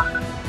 Bye.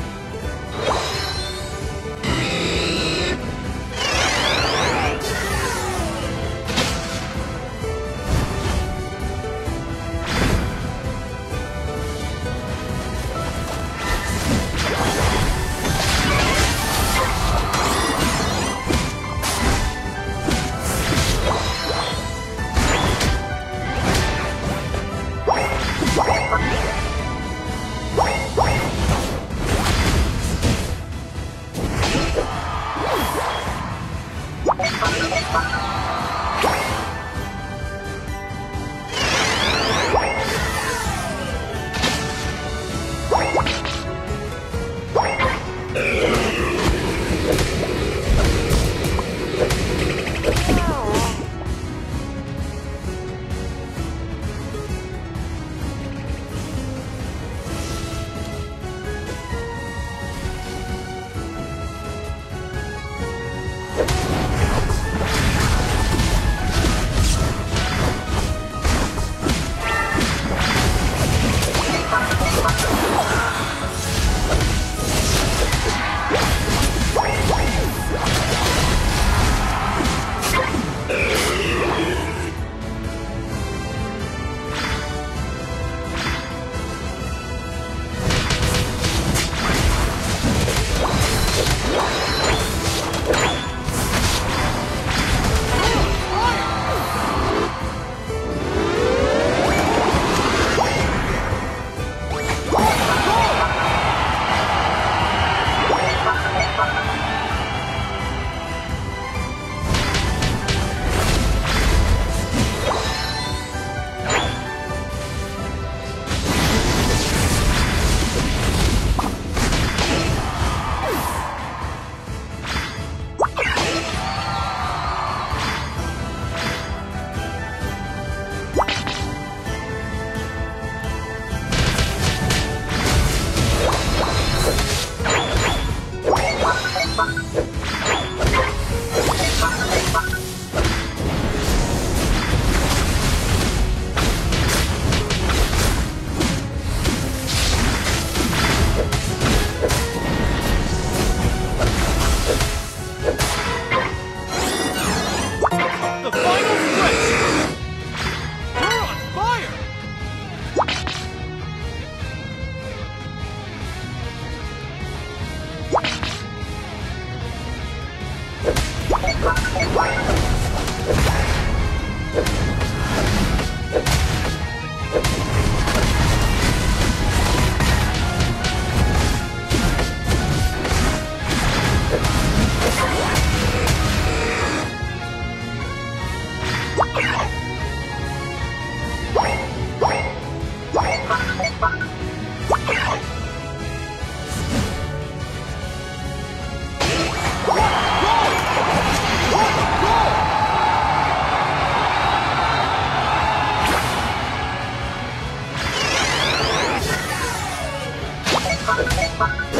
you